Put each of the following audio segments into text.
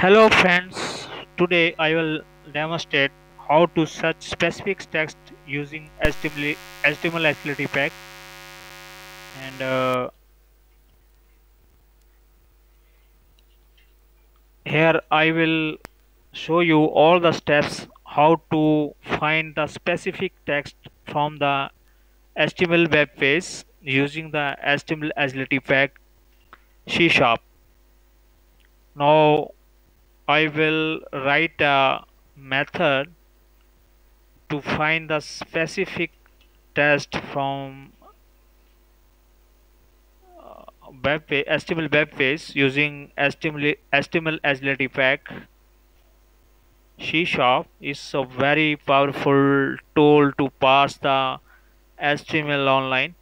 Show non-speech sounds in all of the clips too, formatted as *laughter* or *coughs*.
Hello friends, today I will demonstrate how to search specific text using HTML, HTML Agility Pack and uh, here I will show you all the steps how to find the specific text from the HTML web page using the HTML Agility Pack C Sharp. Now I will write a method to find the specific test from uh, web page, HTML web page using HTML, HTML Agility Pack. C Sharp is a very powerful tool to parse the HTML online.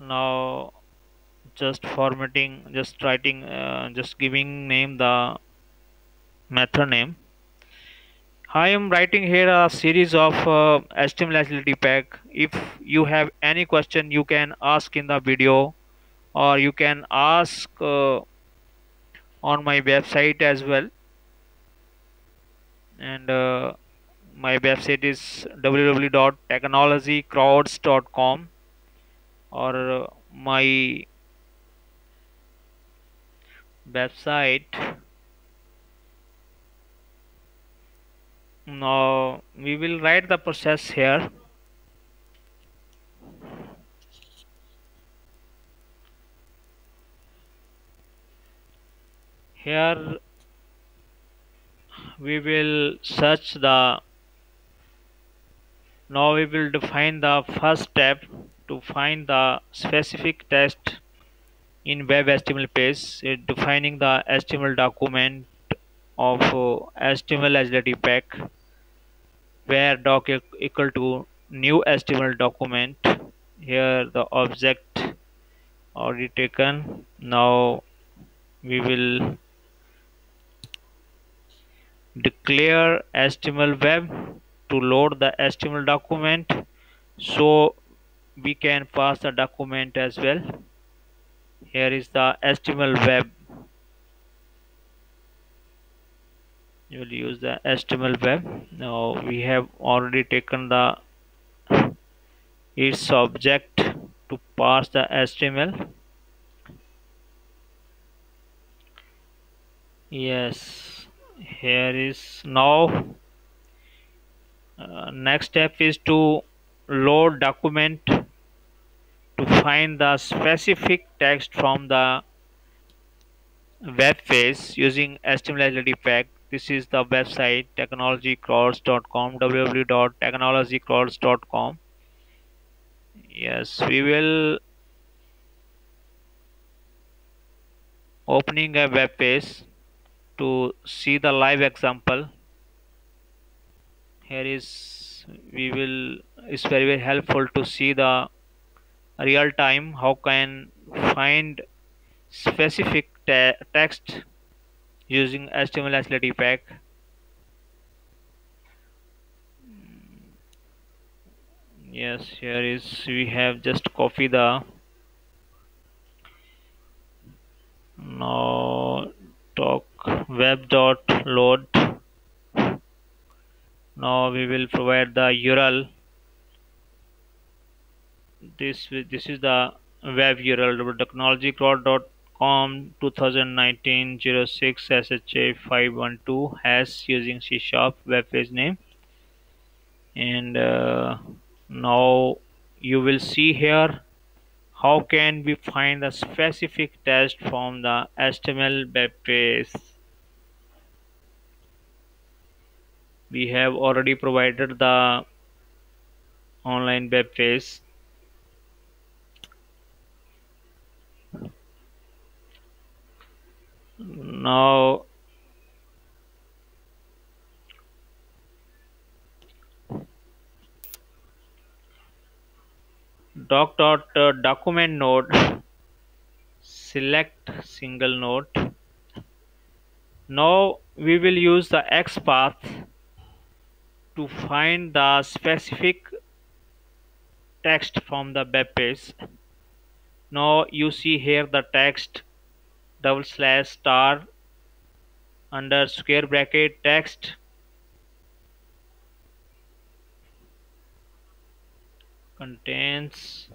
Now just formatting just writing uh, just giving name the method name. I am writing here a series of uh, HTML agility pack. If you have any question you can ask in the video or you can ask uh, on my website as well. And uh, my website is www.technologycrowds.com or uh, my website. Now we will write the process here. Here we will search the now we will define the first step to find the specific text in web HTML page uh, defining the HTML document of uh, HTML agility pack where doc equal to new HTML document. Here the object already taken. Now we will declare HTML web to load the HTML document so we can pass the document as well here is the HTML web. You will use the HTML web. Now we have already taken the its object to parse the HTML yes here is now uh, next step is to load document to find the specific text from the web page using HTML pack. This is the website technologycrowds.com www.technologycrowds.com Yes, we will opening a web page to see the live example. Here is we will it's very very helpful to see the real time how can find specific te text using HTML agility pack. Yes here is we have just copy the now talk web dot load. Now we will provide the URL this this is the web URL technologycrowd.com 2019 06 SHA 512 hash using C sharp web page name. And uh, now you will see here how can we find the specific text from the HTML web page. We have already provided the online web page now doc dot uh, document node. Select single node. Now we will use the XPath to find the specific text from the web page. Now you see here the text double slash star under square bracket text. Contains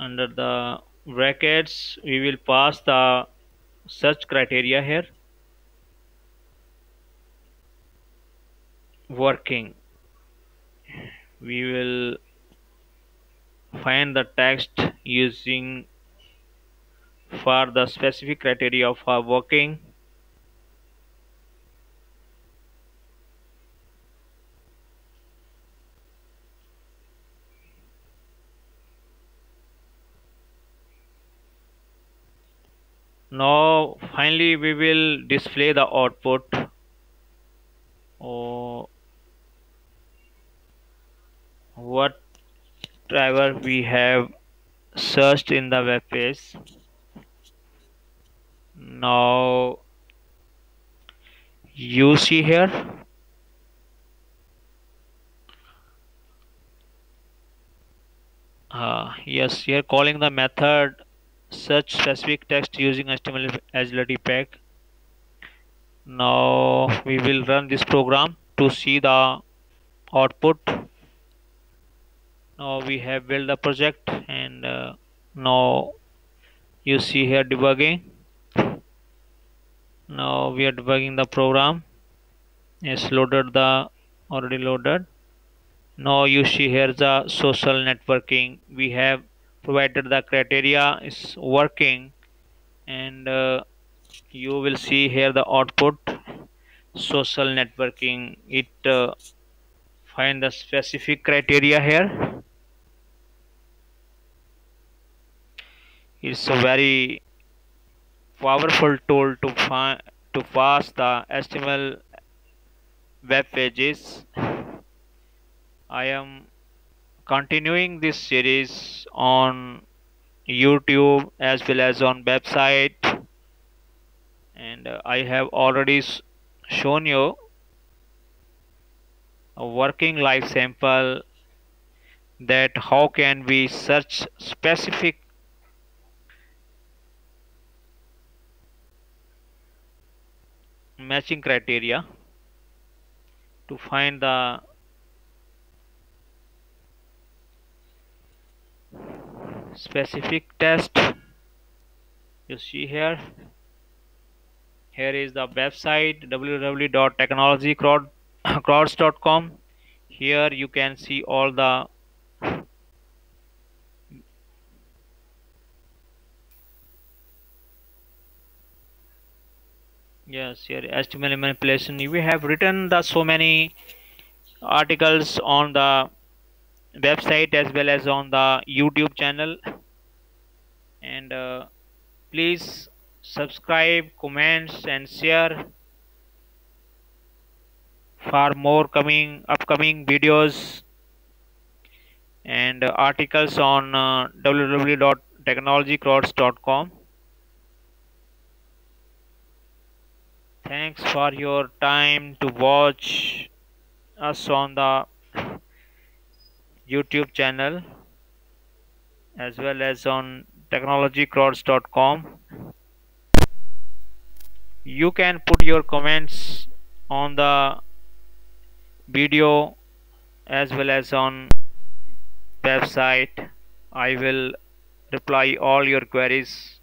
under the brackets we will pass the search criteria here. Working. We will find the text using for the specific criteria of our working. Now finally we will display the output. Oh, or whatever we have searched in the web page now you see here? Uh, yes here calling the method search specific text using HTML agility pack. Now we will run this program to see the output. Now we have built the project and uh, now you see here debugging now we are debugging the program. It's loaded the already loaded. Now you see here the social networking. We have provided the criteria. Is working. And uh, you will see here the output. Social networking. It uh, find the specific criteria here. It's a very powerful tool to find to parse the HTML web pages. I am continuing this series on YouTube as well as on website. And uh, I have already shown you a working live sample that how can we search specific matching criteria to find the specific test. You see here here is the website www.technologycrowds.com *coughs* here you can see all the yes here HTML manipulation we have written the so many articles on the website as well as on the YouTube channel. And uh, please subscribe comments and share for more coming upcoming videos and uh, articles on uh, www.technologycrowds.com thanks for your time to watch us on the YouTube channel as well as on technologycrowds.com you can put your comments on the video as well as on website. I will reply all your queries